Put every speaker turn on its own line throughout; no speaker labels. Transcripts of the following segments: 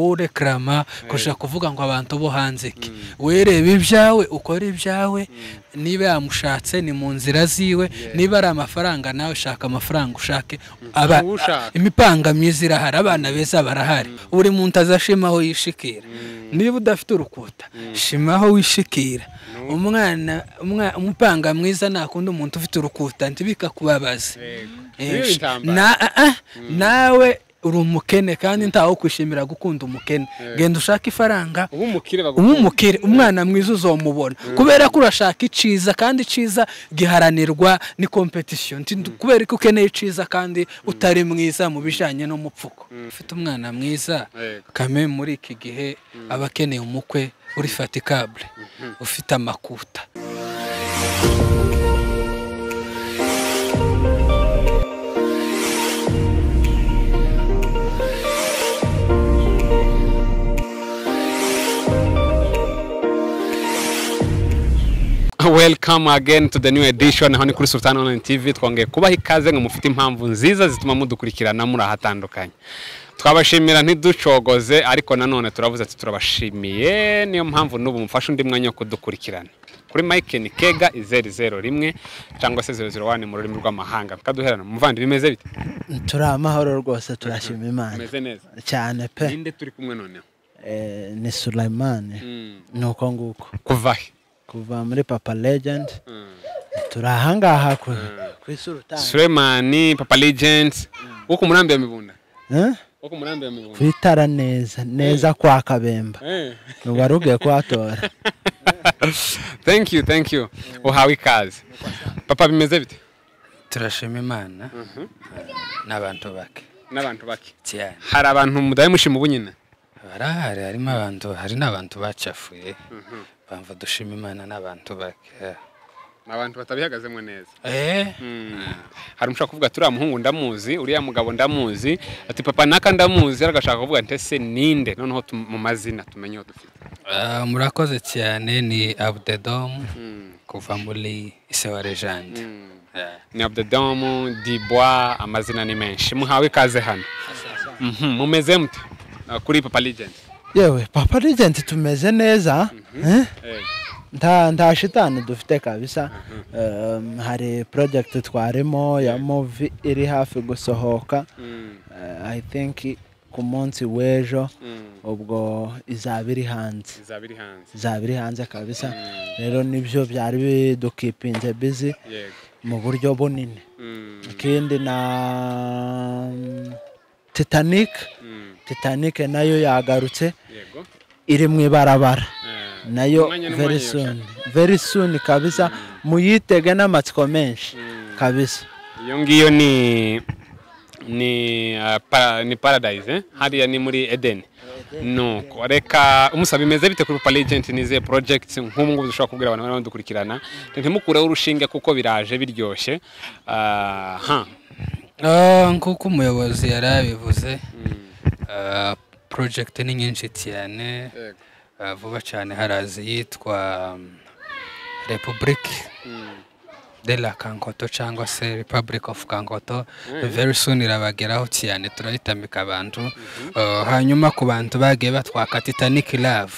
urekarama kurusha kuvuga ngo abantu bo hanze ke wereba ibyawe ukora ibyawe niba yamushatse ni mu nzira ziwe niba ari amafaranga nawe shaka amafaranga ushake.
Ushaka.
imipanga myiza irahari abana beza barahari. Buri muntu azashima aho yishikira niba udafite urukuta shima aho wishikira. Umwana umwa- umupanga mwiza nakunda umuntu ufite urukuta ntibikakubabaze Eh, ah, ah, nawe uri umukene kandi ntawe kwishimira gukunda umukene. Genda ushake ifaranga. Uba umukire umwana mwiza uzomubona. Kubera ko urashaka iciza kandi iciza giharanirwa ni competition Nti- kubera ko ukeneye iciza kandi utari mwiza mu bijyanye n'umupfuko. Ufite umwana mwiza
Yego.
kame muri iki gihe aba akeneye umukwe uri fatikabule ufite amakuta.
Welcome again to the new edition. Aho ni kuri Sultan Online TV twongeye kubaha ikaze ngo mufite impamvu nziza zituma mudukurikirana muri ahatandukanye twabashimira ntiducogoze ariko nanone turavuze ati turabashimiye. Niyo mpamvu n'ubu mufasha undi mwanya wo kudukurikirana. Kuri Mike ni Kega izeri zero rimwe cyangwa se 001 mu rurimi rw'amahanga. Kaduherana muvandi bimeze bite?
Turi amahoro rwose turashima imana.
Bimeze neza.
Cyane pe.
Ninde turi kumwe noneho?
Eh, ni Sulaiman ni uko nguko.
Kuva he
kuva muri papa legend. Turi ahangaha ku ku isurutani
Sulemani Papa Legend wo ku murambi ya Mibunda?
Eh?
wo ku murambi Mibunda?
Ku neza neza kwa kabemba.
Eh.
wari ugiye kuhatora
thank you thank you. Uhawe ikaze. Papa bimeze bite?
Turashima imana. N'abantu bake.
N'abantu bake.
Cyane
hari abantu mudahe mushima ubu nyine?
Barahari harimo abantu hari n'abantu bacafuye bamva dushima imana n'abantu bake
ni abantu batabihagazemo neza.
Eh?
Hari umushaka kuvuga ati uriya muhungu ndamuzi uriya mugabo ndamuzi. Ati papa naka ndamuzi. Agashaka kuvuga ati ese ninde? Noneho mu mazina tumenye aho dufite.
Ah, murakoze cyane. Ni abudedom kuva muri isewa rejandi
ni abdedomu dibwa amazina ni menshi. Muhawe ikaze hano. Mhm, mumeze mute? Ah, kuri papa legend.
Yewe papa legend tumeze neza eh?
Eh,
nta nta shitani dufite kabisa. Um, hari project twarimo ya movie iri hafi gusohoka.
Mm,
Uh, i think ku munsi w'ejo
mm,
ubwo izaba iri hanze.
Izaba iri hanze.
Kabisa. Rero ni byo byari bidukipinze bizi mu buryo bunini.
Mm,
ikindi na titanic titanic na yo
yagarutse.
Iri mu ibarabara.
Eh,
na
yo
very soon. Kabisa. Muyitege n'amatsiko menshi kabisa.
Iyo ngiyo ni ni uh, ni paradise eh? hariya ni muri eden. Nuko reka umusaba bimeze bite kuri Legend nize projects nk'ubu ngubu dushobora kubwira abantu barimo dukurikirana ntimukureho urushinge kuko biraje biryoshye. Ah, ha
Ah, nk'uko umuyobozi yari abivuze ah, project ni nyinshi cyane. Vuba cyane harazi yitwa um, republic de la kankoto cyangwa se republic of kankoto. Very soon irabageraho cyane turayitamika abantu. Ah, hanyuma ku bantu bagiye batwaka titanic love.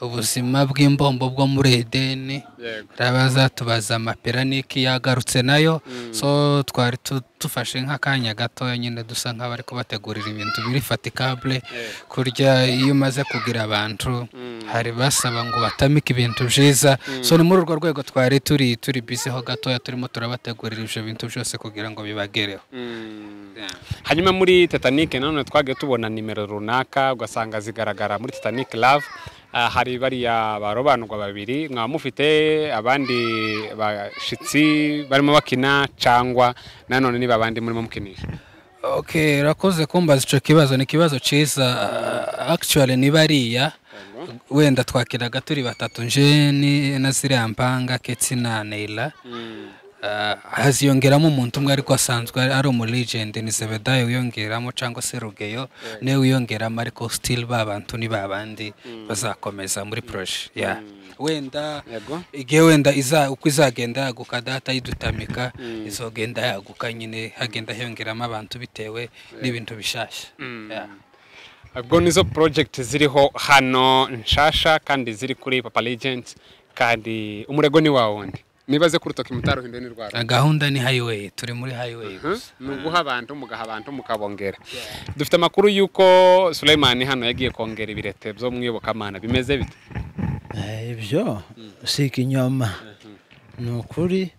Ubuzima bw'imbombo bwo muri edeni
yego.
turabaza tubaza amapiraniki yagarutse na yo. So twari dufashe nk'akanya gatoya nyine dusa nk'abari kubategurira ibintu biri fatikabule kurya iyo umaze kugira abantu hari basaba ngo batamike ibintu byiza. So ni muri urwo rwego twari turi turi biziho gatoya turimo turabategurira ibyo bintu byose kugira ngo bibagereho.
Hanyuma muri Titanic nanone twagiye tubona nimero runaka ugasanga zigaragara muri Titanic Love. Ah, hari bariya barobanurwa babiri mwaba mufite abandi bashitsi barimo bakina cyangwa nanone niba abandi murimo mukinisha?
Okay, urakoze kumbaza icyo kibazo ni ikibazo cyiza actually ni bariya. Wenda twakiraga turi batatu nje ni na ziriya mpanga ketsi na neila. Uh, haziyongeramo umuntu umwe ariko asanzwe ari umu legend ni zebedayo wiyongeramo cyangwa se rugeyo ni we wiyongeramo ariko still ba bantu ni ba bandi bazakomeza muri proje yeah. wenda
Yego.
igihe wenda uko izagenda yaguka data yidutamika izogenda yaguka nyine hagenda hiyongeramo abantu bitewe n'ibintu bishasha Yeah.
ubwo nizo project ziriho hano nshasha kandi ziri kuri papa legend kandi umurego ni wa wundi. Nibaze ko urutoki mutaruhinduye n'indwara
gahunda ni highway. Turi muri highway gusa.
Ni uguha abantu mugaha abantu mukabongera. Dufite amakuru y'uko Suleiman hano yagiye kongera ibirete byo mu iyobokamana bimeze bite?
Eh, ibyo? Si ikinyoma. Ni ukuri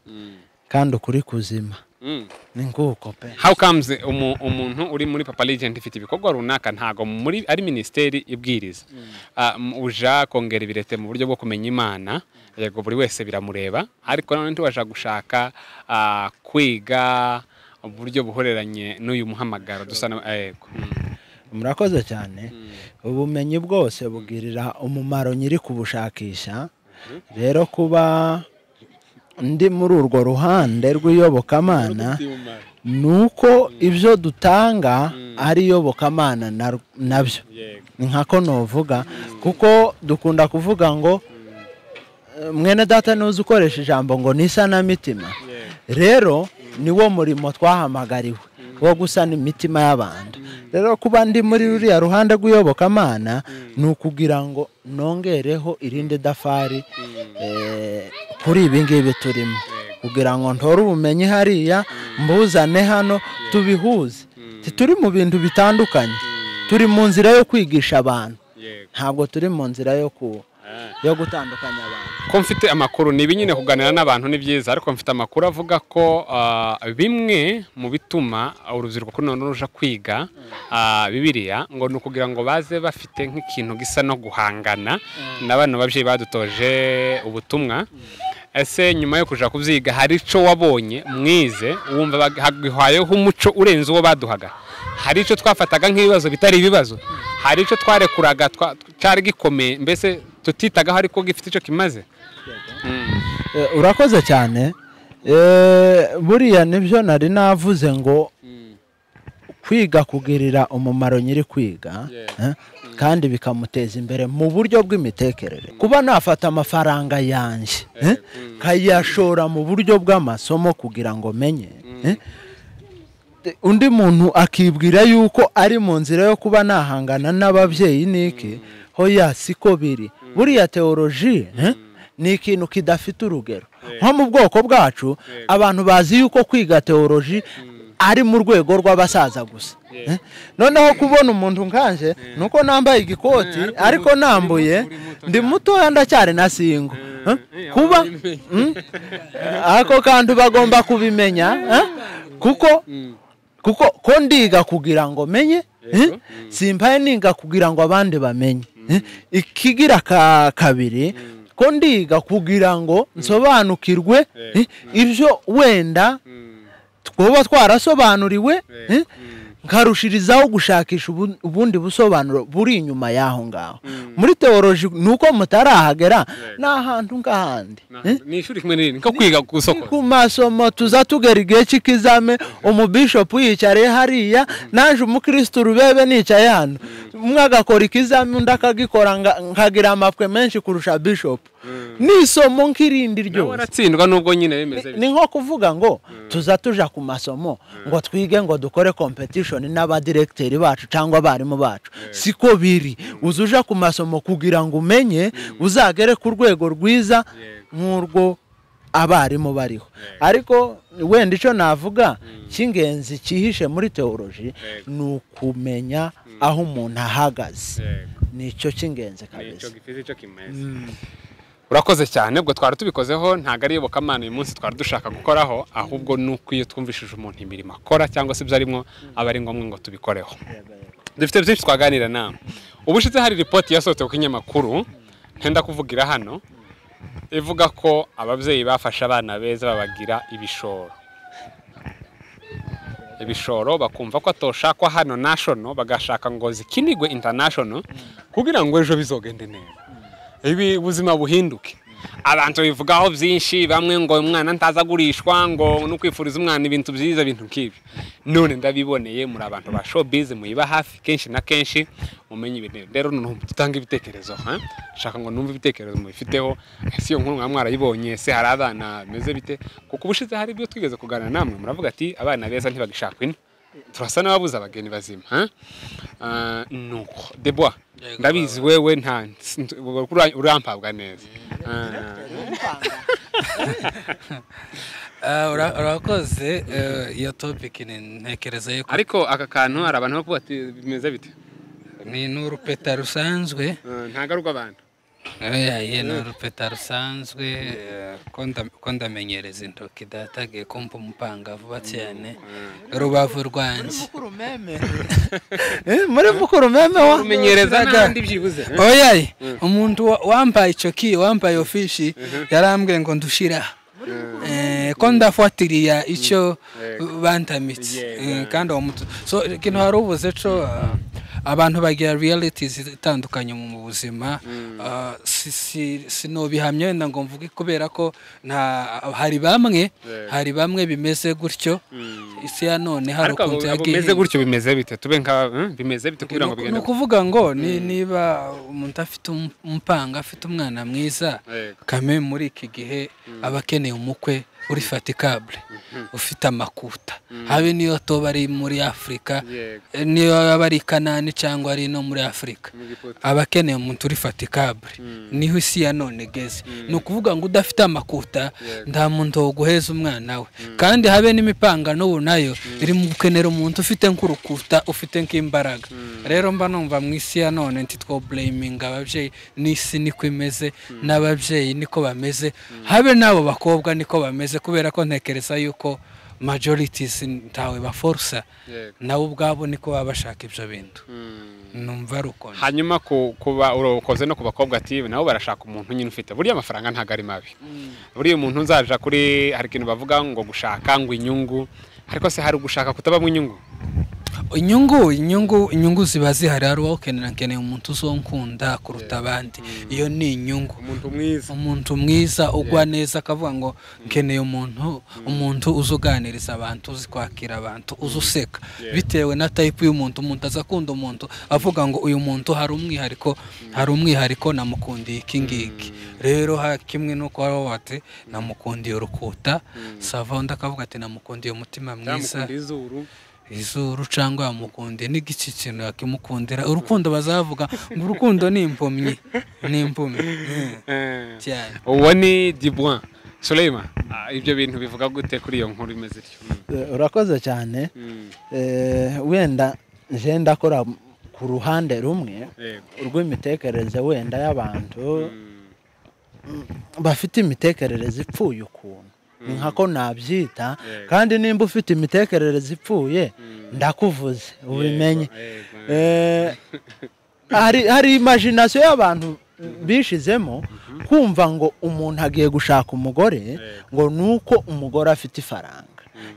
kandi ukuri kuzima. Ni nguko pe.
How comes umu- umuntu uri muri papa legend ifite ibikorwa runaka ntago muri ari minisiteri ibwiriza? Ah, m- uja kongera ibirete mu buryo bwo kumenya imana. Yego buri wese biramureba. Ariko nanone ntiwaja gushaka ah, kwiga uburyo buhoreranye n'uyu muhamagaro dusa na yego. Mm.
murakoze cyane. Ubumenyi bwose bugirira umumaro nyiri kubushakisha. Rero kuba ndi muri urwo ruhande rw'iyobokamana ni uko ibyo dutanga ari iyobokamana na- na
byo.
Ni nkako novuga kuko dukunda kuvuga ngo mwene data ntuzi ukoresha ijambo ngo ni isanamitima rero niwo murimo twahamagariwe wo gusana imitima y'abantu. Rero kuba ndi muri ruriya ruhande rw'iyobokamana ni ukugira ngo nongereho irindi dafari eh, kuri ibi ngibi turimo. Kugira ngo ntore ubumenyi hariya mbuzane hano tubihuze. Turi mu bintu bitandukanye. Turi mu nzira yo kwigisha abantu. Ntabwo turi mu nzira yo ku yo gutandukanya abantu.
Ko mfite amakuru ni ibi nyine kuganira n'abantu ni byiza. Ariko mfite amakuru avuga ko ah, bimwe mu bituma urubyiruko kuri none ruja kwiga ah, bibiliya ngo ni ukugira ngo baze bafite nk'ikintu gisa no guhangana na bano babyeyi badutoje ubutumwa. Ese nyuma yo kuja kubyiga hari icyo wabonye? Mwize wumva hagihayeho umuco urenze uwo baduhaga. Hari icyo twafataga nk'ibibazo bitari ibibazo. Hari icyo twarekuraga twa- cyari gikomeye. Mbese tutitagaho ariko gifite icyo kimaze? Mm.
Eh, urakoze cyane. Eh, buriya ni byo nari navuze ngo kwiga kugirira umumaro nyiri kwiga eh, kandi bikamuteza imbere mu buryo bw'imitekerereze kuba nafata amafaranga yanjye nkayashora mu buryo bw'amasomo kugira ngo menye de- undi muntu akibwira yuko ari mu nzira yo kuba nahangana n'ababyeyi niki hoya siko biri. Buriya teoloji eh, ni ikintu kidafite urugero. Nko mu bwoko bwacu abantu bazi yuko kwiga teoloji ari mu rwego rw'abasaza gusa eh. noneho kubona umuntu nkanje ni uko nambaye igikoti ariko nambuye ndi mutoya ndacyari na singo eh. kuba Mm. ako kantu bagomba kubimenya eh, kuko kuko ko ndiga kugira ngo menye eh, simpaye niga kugira ngo abandi bamenye eh. ikigira ka kabiri ko ndiga kugira ngo nsobanukirwe eh, ibyo wenda twaba twarasobanuriwe nkarushirizaho gushakisha ubu- ubundi busobanuro buri inyuma y'aho ngaho. Muri teoloji ni uko mutarahagera ni ahantu ng'ahandi. Eh.
ni ishuri kimwe n'irindi. Nko kwiga ku isoko
ku masomo tuza tugera igihe cy'ikizame umubishopu yicariye hariya naje umukirisitu rubebe nicaye hano. Umwe agakora ikizame undi akagikora nkagira amapwe menshi kurusha bishopu ni isomo nk'irindi ryose
waratsindwa nubwo nyine bimeze
ni nko kuvuga ngo tuza tuja ku masomo ngo twige ngo dukore competition n'abadiregiteri bacu cyangwa abarimu bacu. Siko biri. Uza uja ku masomo kugira ngo umenye uzagere ku rwego rwiza nk'urwo abarimu bariho. Ariko wenda icyo navuga cy'ingenzi cyihishe muri teoloji ni ukumenya aho umuntu ahagaze. Ni icyo cy'ingenzi kabisa.
Urakoze cyane ubwo twari tubikozeho ntabwo ari iyobokamana uyu munsi twari dushaka gukoraho ahubwo ni uko iyo twumvishije umuntu imirimo akora cyangwa se ibyo arimo aba ari ngombwa ngo tubikoreho. Dufite byinshi twaganira nawe. Ubushize hari ripoti yasohotse ku kinyamakuru ntenda kuvugira hano ivuga ko ababyeyi bafashe abana beza babagira ibishoro. Ibishoro bakumva ko atoshakwa hano nashono bagashaka ngo zikinigwe international kugira ngo ejo bizogende neza. Ibi ubuzima buhinduke. Abantu bivugaho byinshi bamwe ngo umwana agurishwa ngo no kwifuriza umwana ibintu byiza ibintu nk'ibi. None ndabiboneye muri abantu ba showbiz muyiba hafi kenshi na kenshi mumenye ibintu. Rero dutanga ibitekerezo ha? shaka ngo numve ibitekerezo mubifiteho. Ese iyo nkuru mwaba mwarayibonye se hari abana bimeze bite? Kuko ubushize hari ibyo twigeze kuganira namwe muravuga ati abana beza ntibagishakwa ino. Turasa n'ababuze abageni bazima? Ah, nuko. Debois ndabizi wewe nta ura- urampabwa neza.
Ura- urakoze eh, iyo topic ni ntekereza yuko
ariko aka kantu hari abantu bavuga ati bimeze bite?
Ni n'urupeta rusanzwe.
Ah, ntago ari urw'abantu
ni urupeta rusanzwe eh, ko nda- ko ndamenyereza intoki datagiye kumva umupanga vuba cyane urubavu rwanjye
Eh, muri mukuru meme. Wa?
Umenyereza n'ahandi byibuze
oya ye umuntu wa- wambaye icyo ki wambaye ofishi yarambwiye ngo ndushira. Eh, ko ndafuatiriya icyo bantamitse Eh, kandi uwo mutu so ikintu hari ubuze co ah, abantu bagira realities itandukanye mu buzima Ah, si- si- sinobihamya wenda ngo mvuge kubera ko nta hari bamwe hari bamwe bimeze gutyo. Isi ya none hari ukuntu yagiye
bimeze gutyo bimeze bite? Tube nka hmm, bimeze bite kugira ngo
ni
bigende
ukuvuga ngo ni- niba umuntu afite um- umupanga afite umwana mwiza kame muri iki gihe aba akeneye umukwe uri fatikabure ufite amakuta. Habe niyo toba ari muri afurika eh, niyo yaba ari kanani cyangwa ari no muri afurika aba akeneye umuntu uri fatikabure ni ho isi ya none igeze ni ukuvuga ngo udafite amakuta nta muntu woguheza umwana we. Kandi habe n'imipanga n'ubu na yo iri mu gukenera umuntu ufite nk'urukuta ufite nk'imbaraga. Rero mba numva mu isi ya none ntitwo bureyiminga ababyeyi n'isi niko imeze n'ababyeyi niko bameze. Habe n'abo bakobwa niko bameze kubera ko ntekereza yuko majorities ntawe baforusa nabo ubwabo niko baba bashaka ibyo bintu.
Hmm.
numva ari uko
hanyuma ku- kuba urokoze no ku bakobwa ati nabo barashaka umuntu nyine ufite. Buriya amafaranga ntabwo ari mabi. Buriya umuntu uzaja kuri hari ikintu bavuga ngo gushaka ngo inyungu ariko se hari ugushaka kutabamo inyungu?
Inyungu inyungu inyungu ziba zihari hari uwo ukenera nkeneye umuntu uzonkunda kuruta abandi. Iyo ni inyungu.
Umuntu mwiza.
Umuntu mwiza ugwa neza akavuga ngo nkeneye umuntu umuntu uzi uganiriza abantu uzi kwakira abantu uzi useka bitewe na tayipu y'umuntu umuntu aza akunda umuntu avuga ngo uyu muntu hari umwihariko hari umwihariko namukundiye iki ngiki. Rero ha- kimwe n'uko waba wate namukundiye urukuta sava undi akavuga ati namukundiye umutima mwiza.
Izuru
cyangwa yamukundiye n'igiki kintu yakimukundira urukundo bazavuga ngo urukundo ni impumyi ni impumyi
Eh.
cyane
uwo ni dibuin Suleima ah, ibyo bintu bivuga gute kuri iyo nkuru imeze ityo.
Eh, urakoze cyane
Hmm.
Eh, wenda nje ndakora ku ruhande rumwe rw'imitekerereze wenda y'abantu
Hmm.
bafite imitekerereze ipfuye ukuntu ni nkako nabyita kandi nimba ufite imitekerereze ipfuye ndakuvuze. Ubimenye. Eh, hari hari imagination y'abantu bishizemo kumva ngo umuntu agiye gushaka umugore ngo nuko umugore afite ifaranga.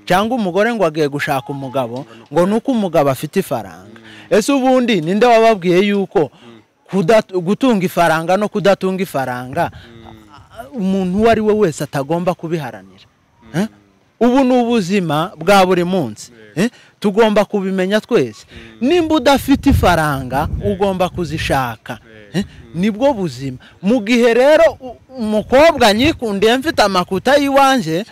Cyangwa umugore ngo agiye gushaka umugabo ngo nuko umugabo afite ifaranga. Ese ubundi ninde wababwiye yuko gutunga ifaranga no kudatunga ifaranga umuntu uwo ari we wese atagomba kubiharanira. Eh? ubu ni ubuzima bwa buri munsi. Eh? tugomba kubimenya twese. Nimba udafite ifaranga ugomba kuzishaka. Eh? ni bwo buzima. Mu gihe rero umukobwa nyikundiye mfite amakuta y'iwanjye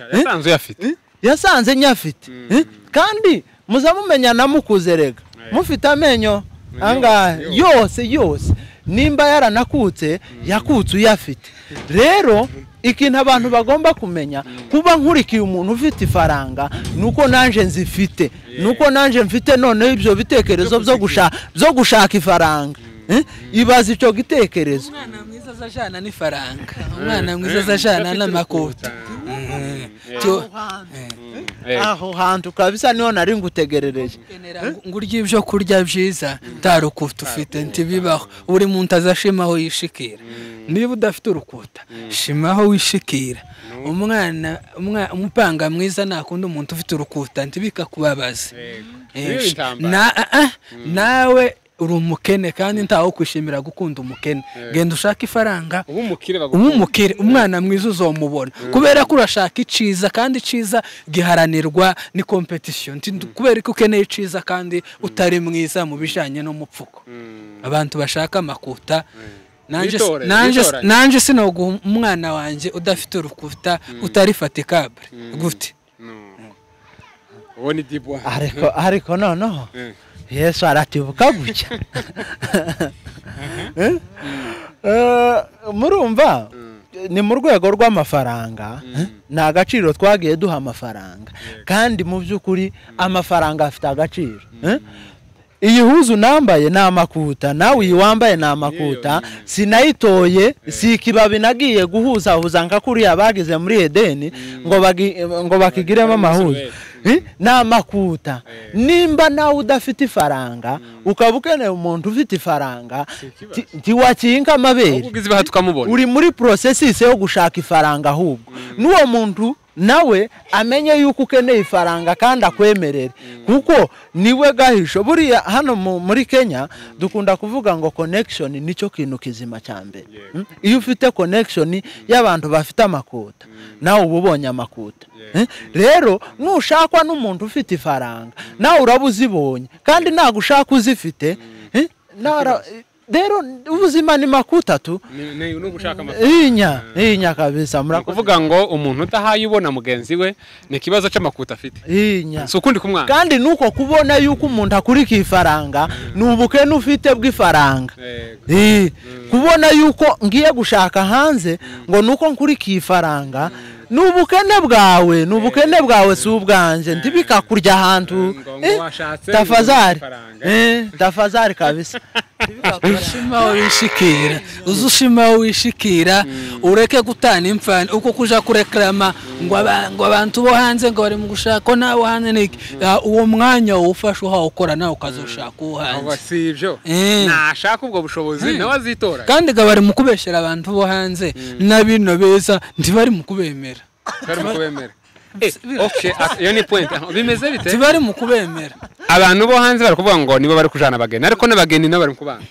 yasanze
nyafite Eh? kandi muza mumenya namukuze rega. Mufite amenyo angahe? Yose yose. Nimba yaranakutse yakutse uyafite. Rero ikintu abantu bagomba kumenya kuba nkurikiye umuntu ufite ifaranga ni uko nanjye nzifite. Ni uko nanjye mfite noneho ibyo bitekerezo byo gushaka byo gushaka ifaranga. Eh? ibaza icyo gitekerezo.
Mwiza azajana n'ifaranga umwana mwiza. Cyo-
Eh.
aho hantu. kabisa ni ho nari ngutegerereje.
Ngo ngo urye ibyo kurya byiza. Nta rukuta ufite ntibibaho. Buri muntu azashimaho yishikira. Niba udafite urukuta shimaho wishikira. Umwana umwa- umupanga mwiza nakunda umuntu ufite urukuta. Ntibikakubabaze Eh, nawe uri umukene kandi ntawe kwishimira gukunda umukene. Genda ushake ifaranga. Umukire umwana mwiza uzomubona. Kubera ko urashaka iciza kandi iciza giharanirwa ni competition. Nti- kubera ko ukeneye iciza kandi utari mwiza mu bijyanye n'umupfuko. Abantu bashaka amakuta nanje
witoranye.
nanje sinoguha umwana wanjye udafite urukuta utari fatikabure gute?
Ariko noneho yesu aratibuka gutya Eh? Eh, murumva ni mu rwego rw'amafaranga eh, ni agaciro twagiye duha amafaranga. Kandi mu by'ukuri amafaranga afite agaciro eh? iyi huzu nambaye ni amakuta nawe iyi wambaye ni amakuta. Sinayitoye si ikibabi nagiye guhuzahuza nka kuriya bagize muri edeni ngo bakigiremo amahuzu Eh, ni amakuta nimba nawe udafite ifaranga ukaba ukeneye umuntu ufite ifaranga ti- ntiwakinga amabere. Uri muri porosesisi yo gushaka ifaranga ahubwo. N'uwo muntu nawe amenye yuko ukeneye ifaranga kandi akwemerere. Kuko ni we gahisho. Buriya hano mu- muri kenya dukunda kuvuga ngo connection ni cyo kintu kizima cya mbere. Mm? iyo ufite connection y'abantu bafite amakuta nawe uba ubonye amakuta. Rero nushakwa n'umuntu ufite ifaranga nawe uraba uzibonye. Kandi ntabwo ushaka uzifite rero ubuzima ni makuta tu.
Ni ugushaka amafaranga.
Inya inya kabisa
ni ukuvuga ngo umuntu udahaye ubona mugenzi we ni ikibazo cy'amakuta afite.
Inya
si ukundi kumwana
kandi nuko kubona yuko umuntu akurikiye ifaranga ni ubukene ufite bw'ifaranga. Eh, kubona yuko ngiye gushaka hanze ngo nuko nkurikiye ifaranga ni ubukene bwawe ni ubukene bwawe si ubwanjye ntibikakurya ahantu. Eh, tafazari
ifaranga.
Eh, tafazari kabisa.
ushima wishikira uze ushima wishikira ureke gutana imfani. Uko kuja kureklama ngo aba- ngo abantu bo hanze ngo bari mu gushaka ko nabo hanze niki Ah, uwo mwanya uwufashe uhawukora nawe ukazoshaka uwo hanze.
Si ibyo.
Eh.
nashaka ubwo bushobozi nawe azitora
kandi ngo bari mu kubeshyera abantu bo hanze. Na bino beza ntibari mu kubemera.
Bari mu kubemera. Eh, iyo ni point. Ah, bimeze bite?
Ntibari mu kubemera.
Abantu bo hanze bari kuvuga ngo nibo bari kujana abageni ariko n'abageni nabo bari kubana.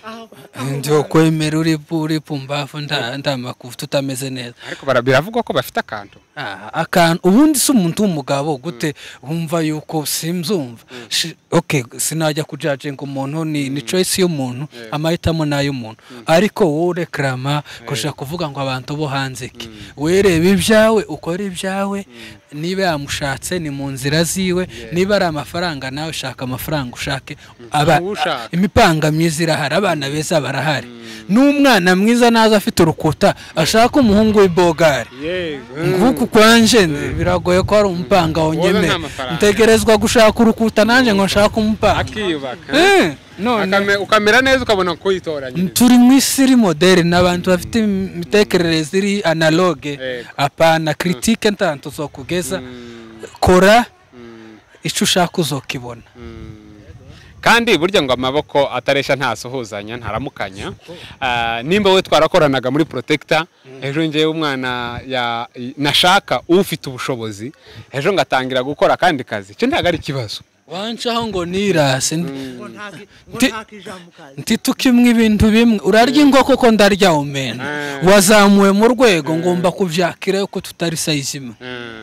Ndio kwemera uri pumbavu nda ndamakufu tutameze neza.
Ariko biravugwa ko bafite akantu.
Ah, akantu ubundi si umuntu w'umugabo gute? Wumva yuko simzumva. Shi- okay sinajya kujajenga umuntu ni ni choice y'umuntu amahitamo ni ay'umuntu ariko wowe ureklama kuja kuvuga ngo abantu bo hanze ki? Wereba ibyawe ukora ibyawe niba yamushatse ni mu nzira ziwe niba ari amafaranga nawe shaka amafaranga ushake
ushaka.
imipanga myiza irahari abana beza barahari. N'umwana mwiza naza afite urukuta ashaka umuhungu w'ibogari nk'uku kwanje biragoye ko hari umupanga
mafaranga.
ntegerezwa gushaka urukuta nanjye ngo nshake umupanga
akiyubaka.
Eh,
ukamera neza ukabona kuyitoranya.
Turi mu isi iri moderne n'abantu bafite imitekerereze iri analoge
Yego.
apana kiritike ntantu zo kugeza. Kora icyo ushaka uzokibona
kandi burya ngo amaboko ataresha ntasuhuzanya ntaramukanya. Ah, nimba we twarakoranaga muri protector ejo ngewe umwana ya- nashaka ufite ubushobozi ejo ngatangira gukora akandi kazi. Icyo ntabwo ari ikibazo.
Wancaho ngo nirase Nti- ntitukimwe ibintu bimwe. Urarya inkoko ko ndarya umena wazamuwe mu rwego ngomba kubyakira yuko tutari sayizi imwe.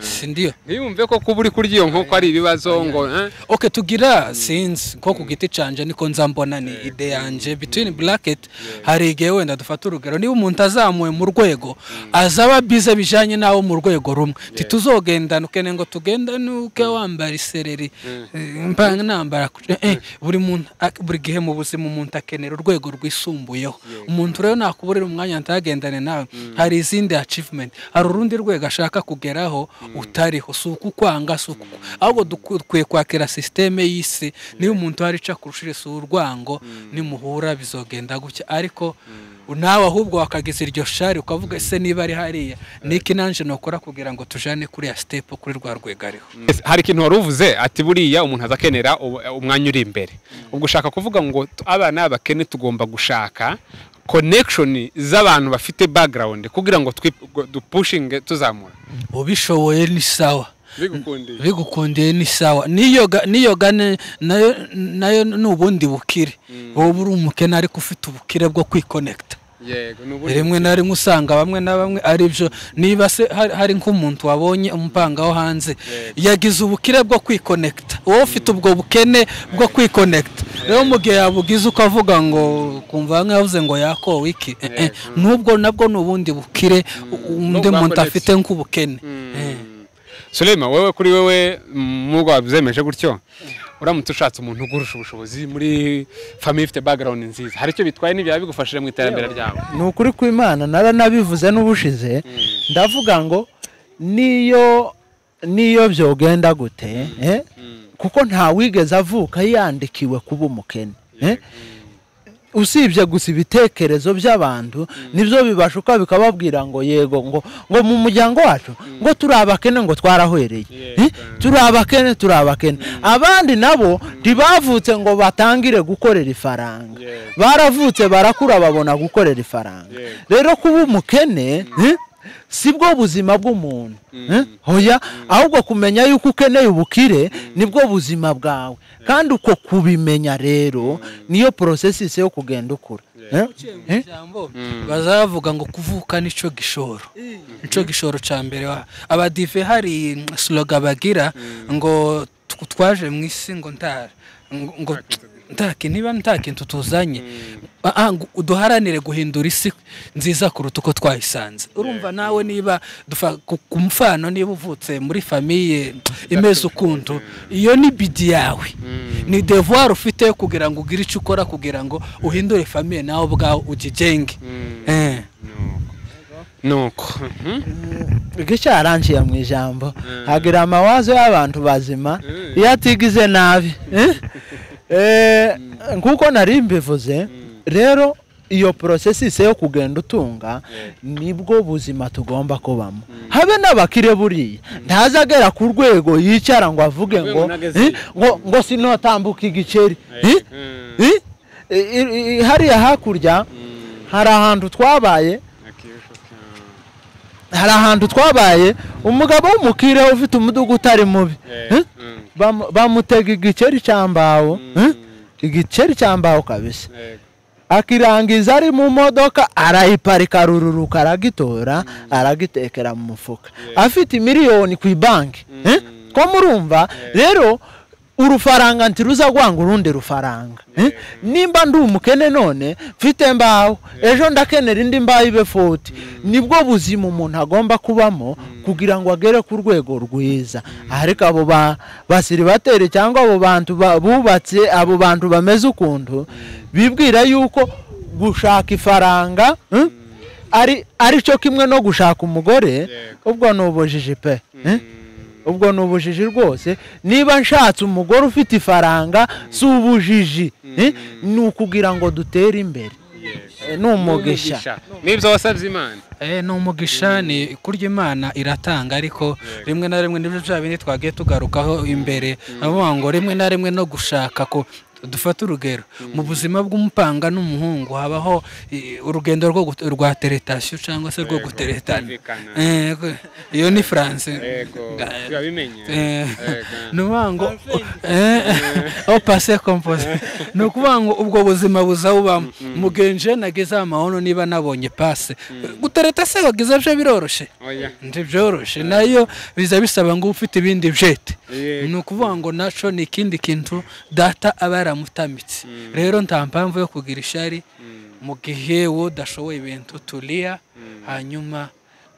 Si ndiyo?
Ntiyumve ko kuba uri kurya iyo nkoko ari ibibazo ngo eh,
ok tugira sinzi nko ku giti canje niko nza mbona ni ide yanje. Between bracket hari igihe wenda dufata urugero. Niba umuntu azamuwe mu rwego azaba bize bijanye nawo mu rwego rumwe. Tituzogendana ukene ngo tugendane uke wambara isereri. Eh, mba nambara eh, eh, buri muntu buri gihe mu buzima umuntu akenera urwego rwisumbuyeho. Umuntu rero nakuburira umwanya ntagendane nawe. Hari izindi achievement. Hari urundi rwego ashaka kugeraho utariho. Si uko ukwanga si uko ahubwo dukwiye kwakira sisiteme y'isi. Niba umuntu hari ica kurushire si urwango nimuhura bizogenda gutya. Ariko nawe ahubwo wakagize iryo shari ukavuga ese niba ari hariya niki nanje nokora kugira ngo tujane kuri ya step kuri rwa rwego ariho?
Hari ikintu wari uvuze? Ati buriya umuntu aza akenera u- umwanya uri imbere. Ubwo ushaka kuvuga ngo abana b'abakene tugomba gushaka connection z'abantu bafite background kugira ngo dupushinge tuzamura.
Ubishoboye ni sawa.
Bigukundiye
ni sawa. Niyo ga- niyo gane na yo ni ubundi bukire. Wowe uri umukene ariko ufite ubukire bwo kwikonekita rimwe na rimwe usanga bamwe na bamwe ari byo. Niba se hari- nk'umuntu wabonye umupanga wo hanze yagize ubukire bwo kwikonekita wowe ufite ubwo bukene bwo kwikonekita rero mu gihe yabugize ukavuga ngo kumva bamwe yavuze ngo yakowe iki? Eh, eh, n'ubwo nabwo ni ubundi bukire undi muntu afite nk'ubukene. Eh.
Sulema wewe kuri wewe mubwo wabyemeje gutyo? Uramutse ushatse umuntu ugurusha ubushobozi muri famille ifite background nziza. Hari icyo bitwaye n'ibyaba bigufashije mu iterambere ryawe?
Ni ukuri kw'imana naranabivuze n'ubushize ndavuga ngo niyo niyo byogenda gute eh? kuko nta wigeze avuka yandikiwe kuba umukene eh? Usibye gusa ibitekerezo by'abantu ni byo bibashuka bikababwira ngo yego ngo ngo mu muryango wacu ngo turi abakene ngo twarahwereye Eh? turi abakene turi abakene. Abandi nabo ntibavutse ngo batangire gukorera ifaranga. Baravutse barakura babona gukorera ifaranga. Rero kuba umukene si bwo buzima bw'umuntu. Eh, hoya ahubwo kumenya yuko ukeneye ubukire ni bwo buzima bwawe. Kandi uko kubimenya rero niyo porosesisi yo kugenda ukura eh, eh,
bazavuga ngo kuvuka nico gishoro. Nico gishoro ca mbere abadive hari sloga bagira ngo tw- twaje mu isi ngo nta niba nta kintu tuzanye Ah, ah, duharanire guhindura isi nziza kuruta uko twayisanze. Urumva nawe niba dufa- ku mfano niba uvutse muri famiye imeze ukuntu iyo ni bidi yawe. Ni devoir ufite yo kugira ngo ugire icyo ukora kugira ngo uhindure famiye nawe ubwawe ugigenge. Eh.
nuko. Mhm.
icyarangiye mu ijambo. Hagira amawazo y'abantu bazima. Iyo atigize nabi? Eh, nk'uko nari mbivuze rero iyo porosesisi yo kugenda utunga ni bwo buzima tugomba kubamo habe n'abakire buriya ntazagera ku rwego yicara ngo avuge ngo eh, ngo ngo sinotambuka igiceri Eh? Eh? Hariya hakurya hari ahantu twabaye hari ahantu twabaye umugabo w'umukire ufite umudugu utari mubi. Eh? Bamu- bamutega igiceri cya mbaho. Eh? igiceri cya mbaho kabisa. Akirangiza ari mu modoka arayiparika rururuka aragitora aragitekera mu mufuka. Afite miliyoni ku ibanki. Eh? ko murumva rero urufaranga ntiruza gwanga urundi rufaranga eh? nimba ndi umukene none mfite mbaho. Ejo ndakenera indi mbaho ibe foti ni bwo buzima umuntu agomba kubamo kugira ngo agere ku rwego rwiza. Ariko abo ba basiribateri cyangwa abo bantu ba- bubatse abo bantu bameze ukuntu bibwira yuko gushaka ifaranga eh, ari ari cyo kimwe no gushaka umugore ubwo ni ubujiji pe eh? Ubwo ni ubujiji rwose. Niba nshatse umugore ufite ifaranga si ubujiji. Eh? ni ukugira ngo dutere imbere. Eh, ni umugisha.
Nibyo wasabye imana?
Eh, ni umugisha ni kurya imana iratanga ariko rimwe na rimwe ni byo bya bindi twagiye tugarukaho imbere. Avuga ngo rimwe na rimwe no gushaka ko dufate urugero. Mu buzima bw'umupanga n'umuhungu habaho eh, urugendo rwa teretasiyo cyangwa se rwo guteretana. Eh, iyo ni
turabimenye.
Eh, ni ukuvuga ngo o pase kompose ni ukuvuga ngo ubwo buzima buza bubamo mugenje nageze amahono niba nabonye pase gutereta se wagize byo biroroshye
oya.
Ntibyoroshye na yo biza bisaba ngo ufite ibindi byete ni ukuvuga ngo naco ni ikindi kintu data aba yaramutamitse rero nta mpamvu yo kugira ishari. Mu gihe wowe udashoboye ibintu turiya hanyuma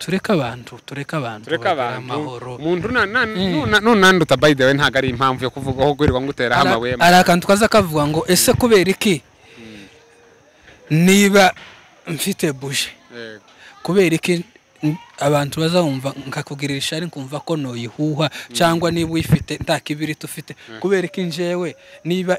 tureke abantu tureke abantu
tureka abantu. umuntu na- na- nuna- nunanduta by the way ntabwo ari impamvu yo kuvuga aho guhirirwa ngo uteraho amabuye
hari akantu twaza kavuga ngo ese kubera iki? Niba mfite buje
Yego.
kubera iki? Abantu bazumva nkakugirira ishari nkumva ko noyihuha cyangwa niba uyifite nta kibiriti ufite kubera iki njyewe niba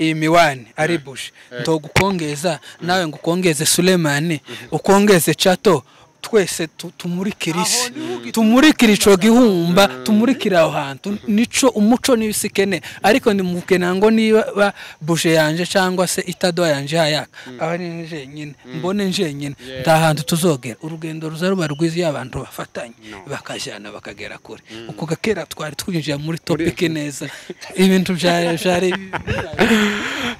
iyi miwani ari buje ntogukongeza nawe ngo ukongeze sulemani ukongeze cato twese tu- tumurikire isi. tumurikire ico gihumba tumurikire aho hantu. Nico umuco niyo isi ikene ariko ndimukena ngo niba ba- buje yanje cyangwa se itadowa yanje hayaka aba ari njenyine mbone njenyine nta hantu tuzogera. Urugendo ruza ruba rwiza iyo abantu bafatanye. Bakajyana bakagera kure. Uko gakera twari twinjiye muri topiki neza. Ibintu bya- byari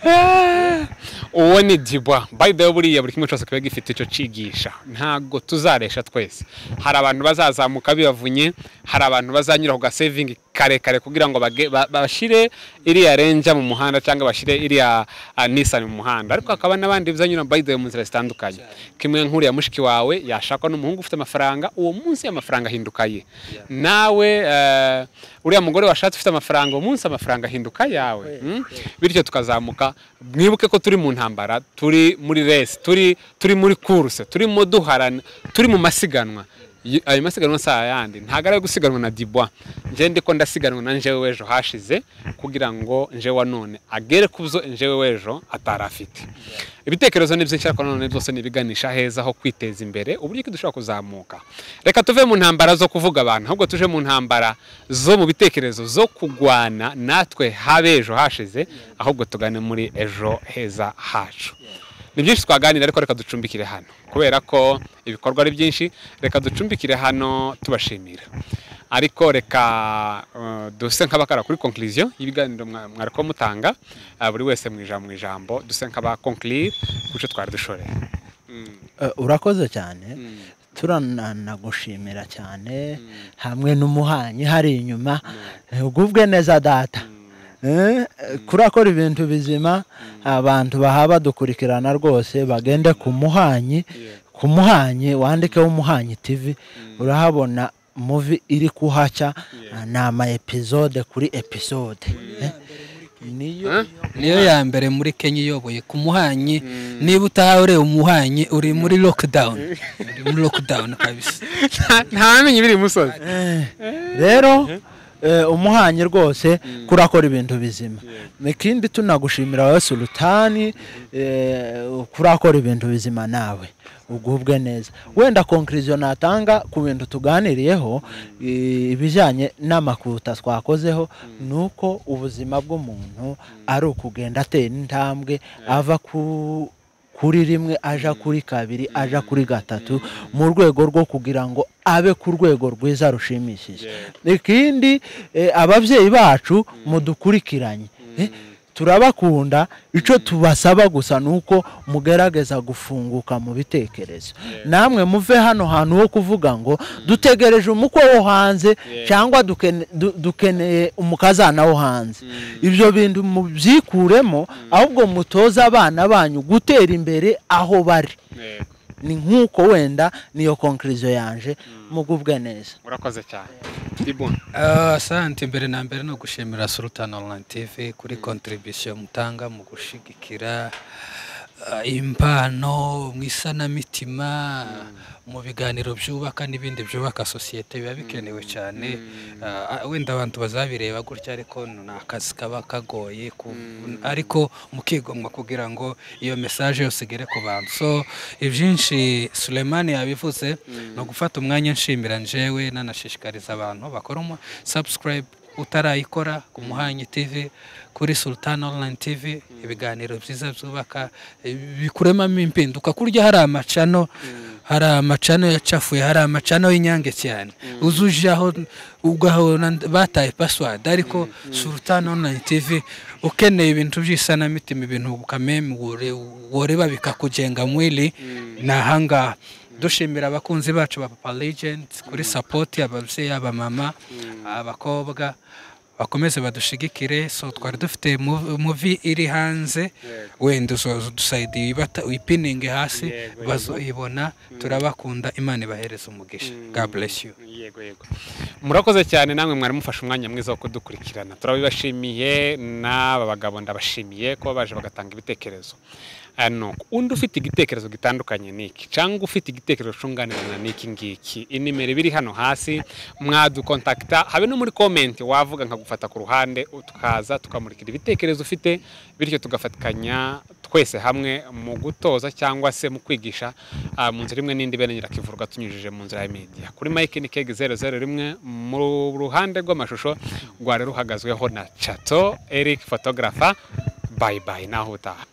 uwo ni dibwa. Way buriya buri kimwe cyose kiba gifite icyo cigisha ntabwo tuzaresha twese. Hari abantu bazazamuka bibavunye hari abantu bazanyura ku gasevingi karekare kugira ngo bashyire iriya renja mu muhanda cyangwa bashyire iriya uh, nisani mu muhanda. Ariko hakaba n'abandi bizanyura way mu nzira zitandukanye. Kimwe nk'uriya mushiki wawe yashakwa n'umuhungu ufite amafaranga uwo munsi amafaranga ahinduka ye nawe eh, uriya mugore washatse ufite amafaranga uwo munsi amafaranga ahinduka yawe mm? bityo tukazamuka. Mwibuke ko turi mu ntambara turi muri resi turi muri kuruse turimo duharana turi mu masiganwa. Ayo masiganwa si ayandi ntabwo ari gusiganwa na dibwa. Njye ndiko ndasiganwa na njyewe w'ejo hashize kugira ngo njyewe wa none agere ku byo njyewe w'ejo atari afite. Ibitekerezo ni byinshi ariko nanone byose ni ibiganisha heza ho kwiteza imbere. Uburyo dushobora kuzamuka? Reka tuve mu ntambara zo kuvuga abantu ahubwo tuje mu ntambara zo mu bitekerezo zo kugwana natwe habe ejo hashize ahubwo tugane muri ejo heza hacu. Ni byinshi twaganira ariko reka ducumbikire hano. Kubera ko ibikorwa ari byinshi reka ducumbikire hano tubashimira ariko reka uh, duse nk'abakara kuri conclusion y'ibiganiro mwa- mwari ko mutanga uh, buri wese mu ijambo mu ijambo. Duse nk'abakonclure ku cyo twari dushoreye.
Eh, urakoze cyane. Turananagushimira cyane. Hamwe n'umuhanyi hari inyuma Eh, ugubwe neza data. Kurakora ibintu bizima abantu baha badukurikirana rwose bagende ku muhanyi ku muhanyi wandikeho umuhanyi tv urahabona muvi iri kuhaca ni ama episode kuri episode. Eh, niyo
niyo ya mbere muri kenya iyoboye. Ku muhanyi niba utahawe ureba umuhanyi uri muri lockdown. Uri muri lockdown kabisa.
Ntamenye ibiri imusozi
rero eh, umuhanyi rwose kurakora ibintu bizima. Ikindi tunagushimira wowe sultani eh, kurakora ibintu bizima nawe. Ugubwe neza. Wenda konkiriziyo natanga ku bintu tuganiriyeho eh, ibijyanye n'amakuta twakozeho ni uko ubuzima bw'umuntu ari ukugenda atera intambwe ava ku kuri rimwe aja kuri kabiri aja kuri gatatu mu rwego rwo kugira ngo abe ku rwego rwiza rushimishije. Ikindi eh, ababyeyi bacu mudukurikiranye. Eh, turabakunda icyo tubasaba gusa ni uko mugerageza gufunguka mu bitekerezo. Namwe muve hano hantu ho kuvuga ngo dutegereje umukwe wo hanze cyangwa dukene- du- dukeneye umukazana wo hanze. Ibyo bintu mubyikuremo ahubwo mutoze abana banyu gutera imbere aho bari. Ni nk'uko wenda niyo konkiriziyo yanje. Mugubwe neza.
Urakoze cyane.
Ah, asante. Mbere na mbere no gushimira sultan online tv kuri contribution mutanga mu gushigikira ah, impano mu isanamitima mu biganiro byubaka n'ibindi byubaka sosiyete biba bikenewe cyane. Ah, wenda abantu bazabireba gutya ariko ni akazi kaba kagoye ariko mukigomwa kugira ngo iyo message yose igere ku bantu. So ibyinshi Sulemani yabivuze ni ugufata umwanya nshimira njyewe nanashishikariza abantu bakora umu subscribe utarayikora ku muhanyi tv kuri sultan online tv ibiganiro byiza byubaka bikuremamo impinduka. Kurya hari amacano hari amacano yacafuye hari amacano y'inyange cyane. Uzujaho ugahona bataye password. Ariko sultan online tv ukeneye ibintu by'isanamitima ibintu ukameme woreba bikakugenga mwili. Ni ahangaha dushimira abakunzi bacu ba papa legend kuri sapoti ababyeyi abamama. Abakobwa bakomeze badushigikire. So twari dufite mu- muvi iri hanze. Wenda uzoza udusayidi uyipininge hasi bazoyibona. Turabakunda. Imana ibahereza umugisha. God bless you.
Yego yego. Murakoze cyane. Namwe mwari mufashe umwanya mwiza wo kudukurikirana. Turabibashimiye. N'aba bagabo ndabashimiye kuba baje bagatanga ibitekerezo. Undi ufite igitekerezo gitandukanye n'iki? Cyangwa ufite igitekerezo cunganirana n'iki ngiki? Inimero ibiri hano hasi mwadukontakita habe no muri komenti wavuga nkagufata ku ruhande tukaza tukamurikira ibitekerezo ufite bityo tugafatikanya twese hamwe mu gutoza cyangwa se mu kwigisha ah, mu nzira imwe n'indi bene nyirakivurwa tunyujije mu nzira ya media. Kuri mike ni keg 001 mu ruhande rw'amashusho rwari ruhagazweho na chato eric photographer. Bye bye naho utaha.